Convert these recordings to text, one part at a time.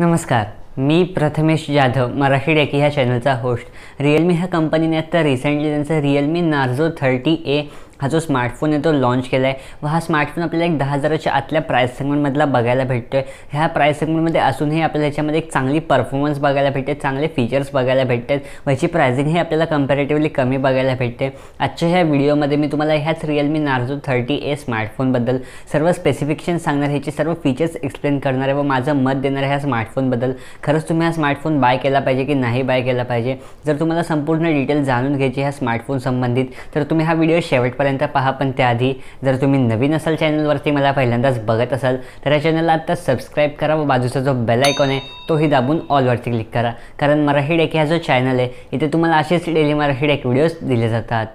नमस्कार. मी प्रथमेश जाधव मराठी डेकी ह्या चॅनलचा होस्ट रिअलमी ह्या कंपनीने आत्ता रिसेंटली त्यांचा रिअलमी नार्झो थर्टी ए हा जो स्मार्टफोन आहे तो लॉन्च केला आहे व हा स्मार्टफोन आपल्याला एक दहा हजाराच्या आतल्या प्राईस सेगमेंटमधला बघायला भेटतो आहे ह्या प्राईस सेगमेंटमध्ये असूनही आपल्याला ह्याच्यामध्ये एक चांगली परफॉर्मन्स बघायला भेटते चांगले फीचर्स बघायला भेटतात व ह्याची प्रायझिंगही आपल्याला कम्पॅरेटिव्हली कमी बघायला भेटते. आजच्या ह्या व्हिडिओमध्ये मी तुम्हाला ह्याच रिअलमी नार्झो थर्टी ए स्मार्टफोनबद्दल सर्व स्पेसिफिकेशन सांगणार ह्याचे सर्व फीचर्स एक्सप्लेन करणार आहे व माझं मत देणार आहे ह्या स्मार्टफोनबद्दल खरंच तुम्ही हा स्मार्टफोन बाय केला पाहिजे की नाही बाय केला पाहिजे? जर तुम्हाला संपूर्ण डिटेल जाणून घ्यायची ह्या स्मार्टफोन संबंधित तर तुम्ही हा व्हिडिओ शेवटपर्यंत पहा पण त्याआधी जर तुम्ही नवीन असाल चॅनलवरती मला पहिल्यांदाच बघत असाल तर या चॅनलला आत्ता सबस्क्राईब करा व बाजूचा जो बेल आयकॉन आहे तोही दाबून ऑलवरती क्लिक करा. कारण मराठी डेक हा जो चॅनल आहे इथे तुम्हाला असेच डेली मराठी डेक व्हिडिओज दिले जातात.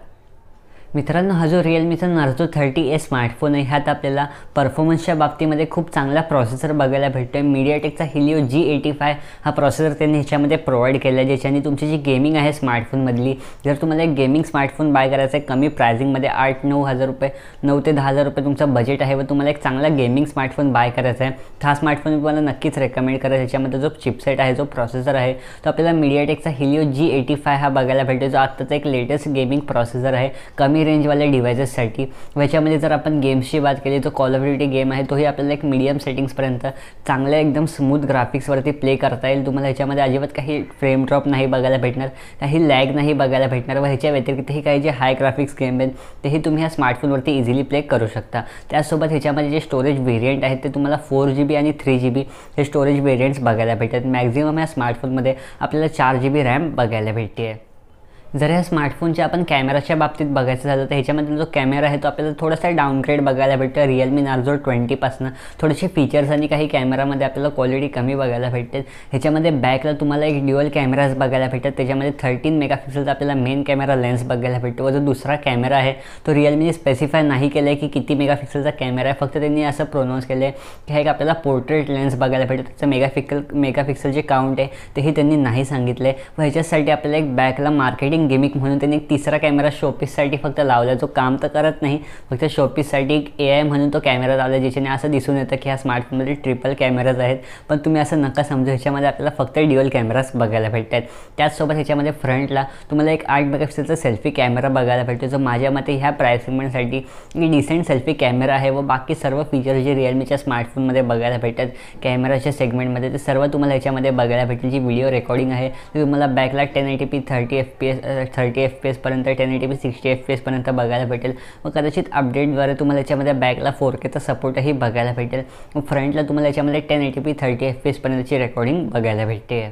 मित्रांनो हा जो रिअलमीचा नार्झो थर्टी ए स्मार्टफोन आहे ह्यात आपल्याला परफॉर्मन्सच्या बाबतीमध्ये खूप चांगला प्रोसेसर बघायला भेटतो आहे मीडियाटेकचा हिलिओ जी एटी फाय हा प्रोसेसर त्यांनी ह्याच्यामध्ये प्रोव्हाइड केला आहे ज्याच्याने तुमची जी गेमिंग आहे स्मार्टफोनमधली जर तुम्हाला एक गेमिंग स्मार्टफोन बाय करायचा आहे कमी प्रायझिंगमध्ये आठ नऊ हजार रुपये नऊ ते दहा हजार रुपये तुमचं बजेट आहे व तुम्हाला एक चांगला गेमिंग स्मार्टफोन बाय करायचा आहे. तर हा स्मार्टफोन मी तुम्हाला नक्कीच रेकमेंड करेल. ह्याच्यामध्ये जो चिपसेट आहे जो प्रोसेसर आहे तो आपल्याला मीडियाटेकचा हिलिओ जी एटी फाय हा बघायला भेटतो जो आत्ताचा एक लेटेस्ट गेमिंग प्रोसेसर आहे. कमी रेंजवाल्या डिव्हायसेससाठी ह्याच्यामध्ये जर आपण गेम्सची बात केली तर कॉल ऑफ ड्युटी गेम आहे तोही आपल्याला एक मीडियम सेटिंग्सपर्यंत चांगल्या एकदम स्मूथ ग्राफिक्सवरती प्ले करता येईल. तुम्हाला ह्याच्यामध्ये अजिबात काही फ्रेम ड्रॉप नाही बघायला भेटणार काही लॅग नाही बघायला भेटणार व ह्याच्या व्यतिरिक्तही काही जे हाय ग्राफिक्स गेम आहेत तेही तुम्ही ह्या स्मार्टफोनवरती इझिली प्ले करू शकता. त्यासोबत ह्याच्यामध्ये जे स्टोरेज व्हेरियंट आहेत ते तुम्हाला फोर जी बी आणि थ्री जी बी हे स्टोरेज व्हेरियंट्स बघायला भेटतात. मॅक्झिमम ह्या स्मार्टफोनमध्ये आपल्याला चार जी बी रॅम बघायला भेटते आहे जर ह्या स्मार्टफोनच्या आपण कॅमेराच्या बाबतीत बघायचं झालं तर ह्याच्यामध्ये जो कॅमेरा आहे तो आपल्याला थोडासा डाऊनग्रेड बघायला भेटतो. रिअलमी नार्झो ट्वेंटीपासनं थोडेसे फीचर्स आणि काही कॅमेरामध्ये आपल्याला क्वालिटी कमी बघायला भेटते. ह्याच्यामध्ये बॅकला तुम्हाला एक ड्युअल कॅमेराज बघायला भेटतात. त्याच्यामध्ये थर्टीन मेगापिक्सलचा आपल्याला मेन कॅमेरा लेन्स बघायला भेटतो. व जो दुसरा कॅमेरा आहे तो रिअलमीने स्पेसिफाय नाही केलं आहे की किती मेगापिक्सलचा कॅमेरा आहे. फक्त त्यांनी असं प्रोनाऊन्स केलं आहे की हा एक आपल्याला पोर्ट्रेट लेन्स बघायला भेटतो. त्याचं मेगापिक्सल मेगापिक्सल जे काउंट आहे तेही त्यांनी नाही सांगितलं आहे व ह्याच्यासाठी आपल्याला एक बॅकला मार्केटिंग गेमिक म्हणून त्यांनी एक तिसरा कॅमेरा शोपीससाठी फक्त लावला. जो काम तर करत नाही फक्त शोपीससाठी एक ए आय म्हणून तो कॅमेरा लावला ज्याच्याने असं दिसून येतं की ह्या स्मार्टफोनमध्ये ट्रिपल कॅमेराज आहेत. पण तुम्ही असं नका समजू ह्याच्यामध्ये आपल्याला फक्त ड्युअल कॅमेराज बघायला भेटतात. त्याचसोबत ह्याच्यामध्ये फ्रंटला तुम्हाला एक आठ मेगापिक्सेलचा सेल्फी कॅमेरा बघायला भेटतो जो माझ्या मते ह्या प्राईस सेगमेंटसाठी एक डिसेंट सेल्फी कॅमेरा आहे व बाकी सर्व फीचर्स जे रिअलमीच्या स्मार्टफोनमध्ये बघायला भेटतात कॅमेराच्या सेगमेंटमध्ये ते सर्व तुम्हाला ह्याच्यामध्ये बघायला भेटेल जी व्हिडिओ रेकॉर्डिंग आहे ती तुम्हाला बॅकला ten eighty P thirty F P S thirty F P एसपर्यंत ten eighty P sixty F P एसपर्यंत बघायला भेटेल. मग कदाचित अपडेटद्वारे तुम्हाला याच्यामध्ये बॅकला फोर केचा सपोर्टही बघायला भेटेल. मग फ्रंटला तुम्हाला याच्यामध्ये ten eighty P thirty F P एसपर्यंतची recording बघायला भेटते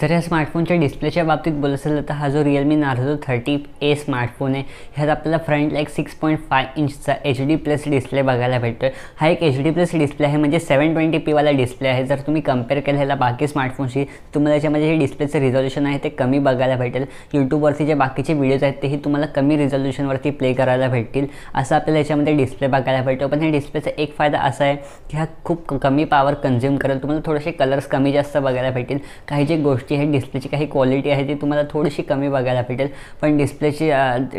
जर या स्मार्टफोनच्या डिस्प्लेच्या बाबतीत बोलत असेल तर हा जो Realme Narzo thirty A smartphone आहे ह्यात आपल्याला फ्रंटला एक सिक्स पॉईंट फाय इंचचा एच डी प्लस डिस्प्ले बघायला भेटतो आहे हा एक एच डी प्लस डिस्प्ले आहे म्हणजे सेवन ट्वेंटी पीवाला डिस्प्ले आहे. जर तुम्ही कंपेअर केलं ह्याला बाकी स्मार्टफोनशी तुम्हाला याच्यामध्ये जे डिस्प्लेचं रिझॉल्युशन आहे ते कमी बघायला भेटेल. यूट्यूबवरती जे बाकीचे व्हिडिओज आहेत तेही तुम्हाला कमी रिझॉल्युशनवरती प्ले करायला भेटतील. असं आपल्याला याच्यामध्ये डिस्प्ले बघायला भेटतो पण ह्या डिस्प्लेचा एक फायदा असा आहे की हा खूप कमी पॉवर कन्झ्युम करेल. तुम्हाला थोडेसे कलर्स कमी जास्त बघायला भेटतील. काही जे गोष्टी आहेत डिस्प्लेची काही क्वालिटी आहे ती तुम्हाला थोडीशी कमी बघायला भेटेल. पण डिस्प्लेची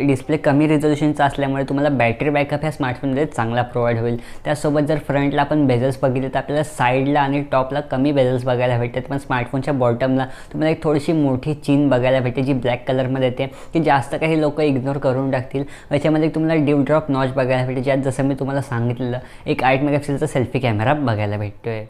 डिस्प्ले कमी रिझोल्युशनचा असल्यामुळे तुम्हाला बॅटरी बॅकअप ह्या स्मार्टफोनमध्ये चांगला प्रोव्हाइड होईल. त्यासोबत जर फ्रंटला आपण बेझल्स बघितले तर आपल्याला साईडला आणि टॉपला कमी बेझल्स बघायला भेटतात. पण स्मार्टफोनच्या बॉटमला तुम्हाला एक थोडीशी मोठी चीन बघायला भेटते जी ब्लॅक कलरमध्ये येते की जास्त काही लोक इग्नोर करून टाकतील. याच्यामध्ये तुम्हाला ड्यू ड्रॉप नॉच बघायला भेटेल ज्यात जसं मी तुम्हाला सांगितलेलं एक आठ मेगापिक्सेलचा सेल्फी कॅमेरा बघायला भेटतो आहे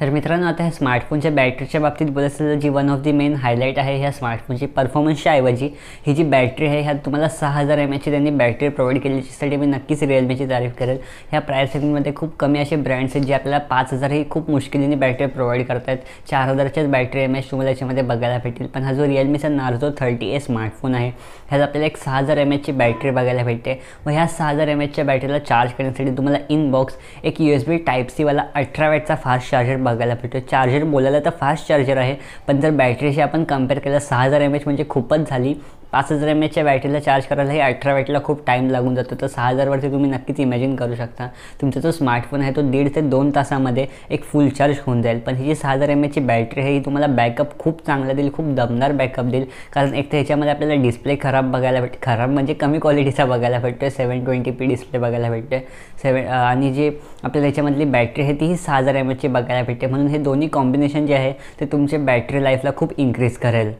तर मित्रांनो आता ह्या स्मार्टफोनच्या बॅटरीच्या बाबतीत बोलत जी one of the main highlight आहे ह्या स्मार्टफोनची परफॉर्मन्सच्या ऐवजी ही जी बॅटरी आहे ह्यात तुम्हाला सहा हजार एम एचची त्यांनी बॅटरी प्रोव्हाइड केली ज्याच्यासाठी मी नक्कीच रिअलमीची तारीफ करेल. ह्या प्राईस सेगमेंटमध्ये खूप कमी असे ब्रँड्स आहेत जे आपल्याला पाच हजार ही खूप मुश्किलीने बॅटरी प्रोव्हाइड करतात चार हजारच्याच बॅटरी एम एच तुम्हाला याच्यामध्ये बघायला भेटेल पण हा जो रिअलमीचा नार्झो थर्टी ए स्मार्टफोन आहे ह्यात आपल्याला एक सहा हजार एम एचची बॅटरी बघायला भेटते. व ह्या सहा हजार एम एचच्या बॅटरीला चार्ज करण्यासाठी तुम्हाला इनबॉक्स एक यू एस बी टाईप सीवाला अठरा वॅटचा फास्ट चार्जर बघायला भेटतो. चार्जर बोलायला तर फास्ट चार्जर आहे. पण जर बॅटरीशी आपण कंपेअर केलं सहा हजार एम एच म्हणजे खूपच झाली. पाच हजार एम एचच्या बॅटरीला चार्ज करायला हे अठरा वॅटला खूप टाईम लागून जातो. तर सहा हजारवरती तुम्ही नक्कीच इमॅजिन करू शकता. तुमचा जो स्मार्टफोन आहे तो दीड ते दोन तासामध्ये एक फुल चार्ज होऊन जाईल. पण ही जी सहा हजार एम एचची बॅटरी आहे ही तुम्हाला बॅकअप खूप चांगला देईल खूप दमदार बॅकअप देईल. कारण एक तर ह्याच्यामध्ये आपल्याला डिस्प्ले खराब बघायला भेट खराब म्हणजे कमी क्वालिटीचा बघायला भेटतो सेवन ट्वेंटी पी डिस्प्ले बघायला भेटते सेवन आणि जे आपल्याला याच्यामधली बॅटरी आहे तीही सहा हजार एम एचची बघायला भेटते. म्हणून हे दोन्ही कॉम्बिनेशन जे आहे ते तुमचे बॅटरी लाईफला खूप इन्क्रीज करेल.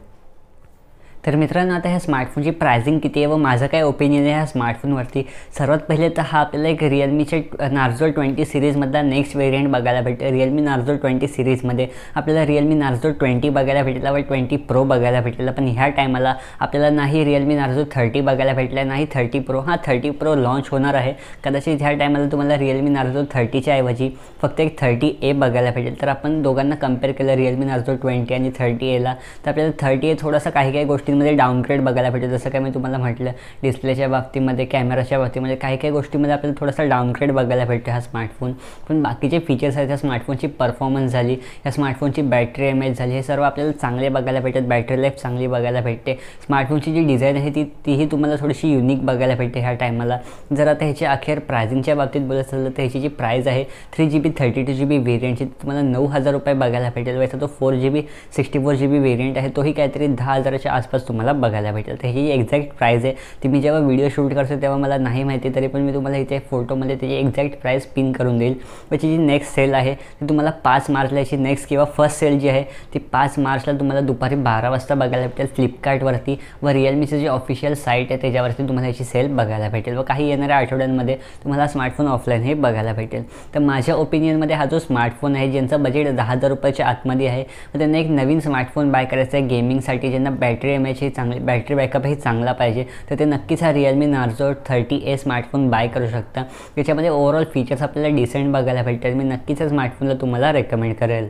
तर मित्रांनो आता ह्या स्मार्टफोनची प्रायझिंग किती आहे व माझं काय ओपिनियन आहे ह्या स्मार्टफोनवरती सर्वात पहिले तर हा आपल्याला एक रिअलमीचे नार्झो ट्वेंटी सिरीजमधला नेक्स्ट वेरियंट बघायला भेटेल रिअलमी नार्झो ट्वेंटी सिरीजमध्ये आपल्याला रिअलमी नार्झो ट्वेंटी बघायला भेटला व ट्वेंटी प्रो बघायला भेटलेला पण ह्या टायमाला आपल्याला नाही रिअलमी नार्झो थर्टी बघायला भेटला नाही थर्टी प्रो हा थर्टी प्रो लॉन्च होणार आहे. कदाचित ह्या टायमाला तुम्हाला रिअलमी नार्झो थर्टीच्या ऐवजी फक्त एक थर्टी ए बघायला भेटेल. तर आपण दोघांना कंपेअर केलं रिअलमी नार्झो ट्वेंटी आणि थर्टी एला तर आपल्याला थर्टी ए थोडासा काही काही गोष्टी गोष्टींमध्ये डाऊनग्रेड बघायला भेटेल जसं काय मी तुम्हाला म्हटलं डिस्प्लेच्या बाबतीमध्ये कॅमेराच्या बाबतीमध्ये काही काही गोष्टीमध्ये आपल्याला थोडासा डाऊनग्रेड बघायला भेटते हा स्मार्टफोन पण बाकीचे फीचर्स आहेत त्या स्मार्टफोनची परफॉर्मन्स झाली या स्मार्टफोनची बॅटरी एम एच झाली हे सर्व आपल्याला चांगले बघायला भेटतात. बॅटरी लाईफ चांगली बघायला भेटते. स्मार्टफोनची जी डिझाईन आहे ती तीही तुम्हाला थोडीशी युनिक बघायला भेटते ह्या टायमाला जर आता ह्याची अखेर प्रायझिंगच्या बाबतीत बोलत असेल तर ह्याची जी प्राईज आहे three G B thirty two G B व्हेरियंटची तुम्हाला नऊ हजार रुपये बघायला भेटेल. वैसा तो four G B sixty four G B variant आहे तोही काहीतरी दहा हजाराच्या आसपास तुम्हाला बघायला भेटेल. तर ही एक्झॅक्ट प्राईज आहे. ती मी जेव्हा व्हिडिओ शूट करतो तेव्हा मला नाही माहिती तरी पण मी तुम्हाला इथे फोटोमध्ये त्याची एक्झॅक्ट प्राईस पिन करून देईल. त्याची जी नेक्स्ट सेल आहे ती तुम्हाला पाच मार्चला याची नेक्स्ट किंवा फर्स्ट सेल जी आहे ती पाच मार्चला तुम्हाला दुपारी बारा वाजता बघायला भेटेल फ्लिपकार्टवरती. व रिअलमीचं जे ऑफिशियल साईट आहे त्याच्यावरती तुम्हाला याची सेल बघायला भेटेल. व काही येणाऱ्या आठवड्यांमध्ये तुम्हाला स्मार्टफोन ऑफलाईन हे बघायला भेटेल. तर माझ्या ओपिनियनमध्ये हा जो स्मार्टफोन आहे ज्यांचं बजेट दहा हजार रुपयाच्या आतमध्ये आहे व त्यांना एक नवीन स्मार्टफोन बाय करायचा आहे गेमिंगसाठी ज्यांना बॅटरी एम एच चांगली बॅटरी बॅकअपही चांगला पाहिजे. तर ते नक्कीच हा Realme Narzo thirty A smartphone buy करू शकता. त्याच्यामध्ये ओव्हरऑल फीचर्स आपल्याला डिसेंट बघायला भेटतात मी नक्कीच स्मार्टफोनला तुम्हाला रेकमेंड करेल.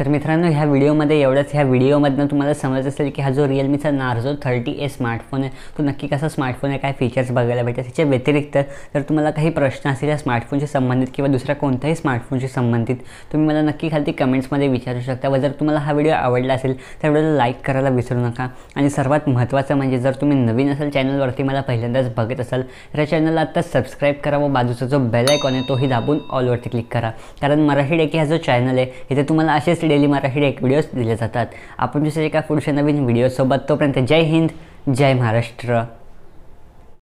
तर मित्रांनो ह्या व्हिडिओमध्ये एवढंच. ह्या व्हिडिओमधनं तुम्हाला समजत असेल की हा जो रिअलमीचा नार्झो थर्टी ए स्मार्टफोन आहे तो नक्की कसा स्मार्टफोन आहे काय फीचर्स बघायला भेटतात त्याच्या व्यतिरिक्त जर तुम्हाला काही प्रश्न असेल या स्मार्टफोनशी संबंधित किंवा दुसऱ्या कोणत्याही स्मार्टफोनशी संबंधित तुम्ही मला नक्की खालती कमेंट्समध्ये विचारू शकता. व जर तुम्हाला हा व्हिडिओ आवडला असेल तर व्हिडिओला लाईक करायला विसरू नका. आणि सर्वात महत्त्वाचं म्हणजे जर तुम्ही नवीन असाल चॅनलवरती मला पहिल्यांदाच बघत असाल तर या चॅनलला आत्ता सबस्क्राईब करा व बाजूचा जो बेल आयकॉन आहे तोही दाबून ऑलवरती क्लिक करा. कारण मराठी डेकी हा जो चॅनल आहे इथे तुम्हाला असेच डेली मराठी एक व्हिडिओज दिले जातात. आपण दुसरे एका पुढच्या नवीन व्हिडिओसोबत तोपर्यंत जय हिंद जय महाराष्ट्र.